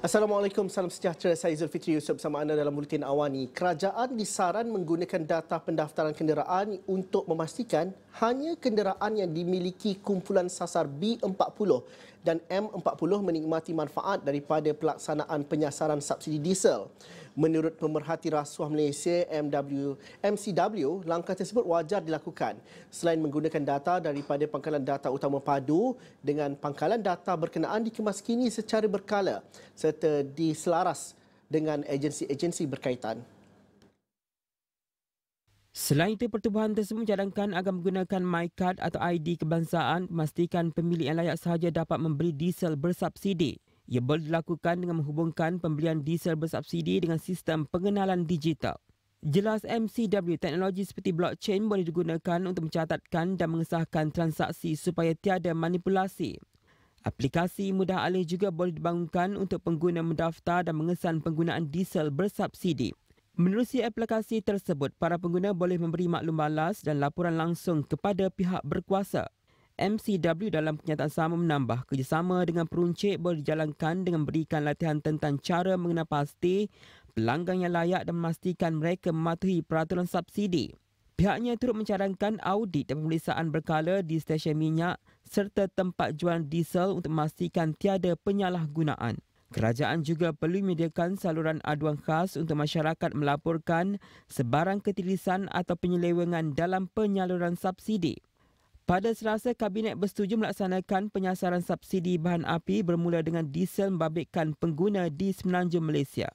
Assalamualaikum, salam sejahtera. Saya Zulfitri Yusof bersama anda dalam Buletin Awani. Kerajaan disaran menggunakan data pendaftaran kenderaan untuk memastikan hanya kenderaan yang dimiliki kumpulan sasar B40 dan M40 menikmati manfaat daripada pelaksanaan penyasaran subsidi diesel. Menurut Pemerhati Rasuah Malaysia MW, MCW, langkah tersebut wajar dilakukan selain menggunakan data daripada pangkalan data utama padu dengan pangkalan data berkenaan dikemas kini secara berkala serta diselaras dengan agensi-agensi berkaitan. Selain itu, pertubuhan tersebut mencadangkan agar menggunakan MyCard atau ID kebangsaan memastikan pemilik yang layak sahaja dapat membeli diesel bersubsidi. Ia boleh dilakukan dengan menghubungkan pembelian diesel bersubsidi dengan sistem pengenalan digital. Jelas MCW teknologi seperti blockchain boleh digunakan untuk mencatatkan dan mengesahkan transaksi supaya tiada manipulasi. Aplikasi mudah alih juga boleh dibangunkan untuk pengguna mendaftar dan mengesan penggunaan diesel bersubsidi. Menerusi aplikasi tersebut, para pengguna boleh memberi maklum balas dan laporan langsung kepada pihak berkuasa. MCW dalam kenyataan sama menambah kerjasama dengan peruncit boleh dijalankan dengan berikan latihan tentang cara mengenal pasti pelanggan yang layak dan memastikan mereka mematuhi peraturan subsidi. Pihaknya turut mencadangkan audit dan pemeriksaan berkala di stesen minyak serta tempat jualan diesel untuk memastikan tiada penyalahgunaan. Kerajaan juga perlu menyediakan saluran aduan khas untuk masyarakat melaporkan sebarang ketirisan atau penyelewengan dalam penyaluran subsidi. Pada Selasa, Kabinet bersetuju melaksanakan penyasaran subsidi bahan api bermula dengan diesel membabitkan pengguna di Semenanjung Malaysia.